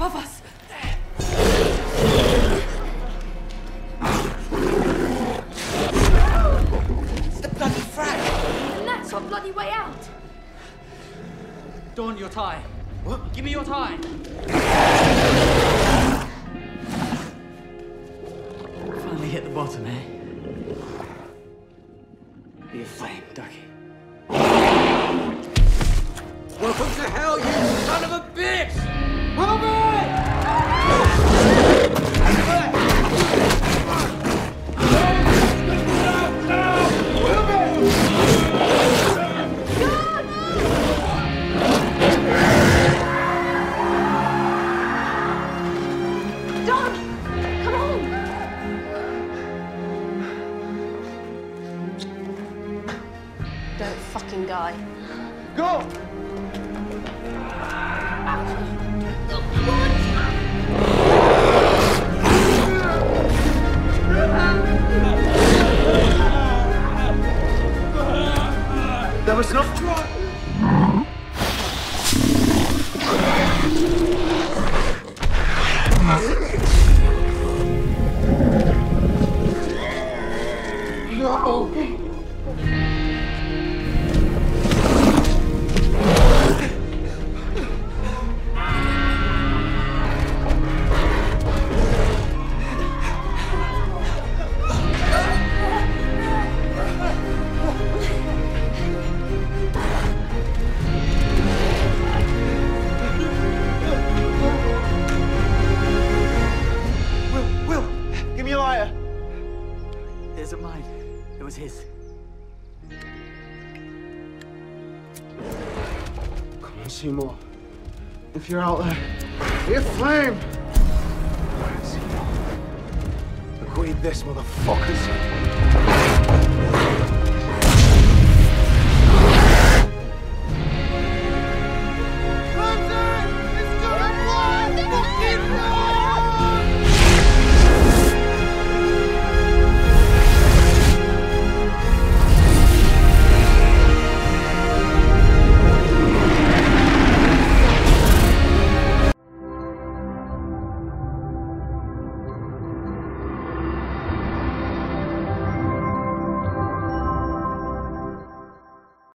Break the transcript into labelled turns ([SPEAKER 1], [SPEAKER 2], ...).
[SPEAKER 1] above us.
[SPEAKER 2] It's the bloody frag.
[SPEAKER 1] And that's our bloody way out.
[SPEAKER 3] Don, your tie. What? Give me your tie. Finally hit the bottom, eh? Be a flame, Ducky.
[SPEAKER 2] Welcome to hell, you son of a bitch! Wilbur!
[SPEAKER 4] Don't fucking die.
[SPEAKER 2] Go!
[SPEAKER 5] That was enough.
[SPEAKER 3] It isn't mine. It was his.
[SPEAKER 5] Come on, Seymour. If you're out there, be a flame. Look did this, motherfuckers.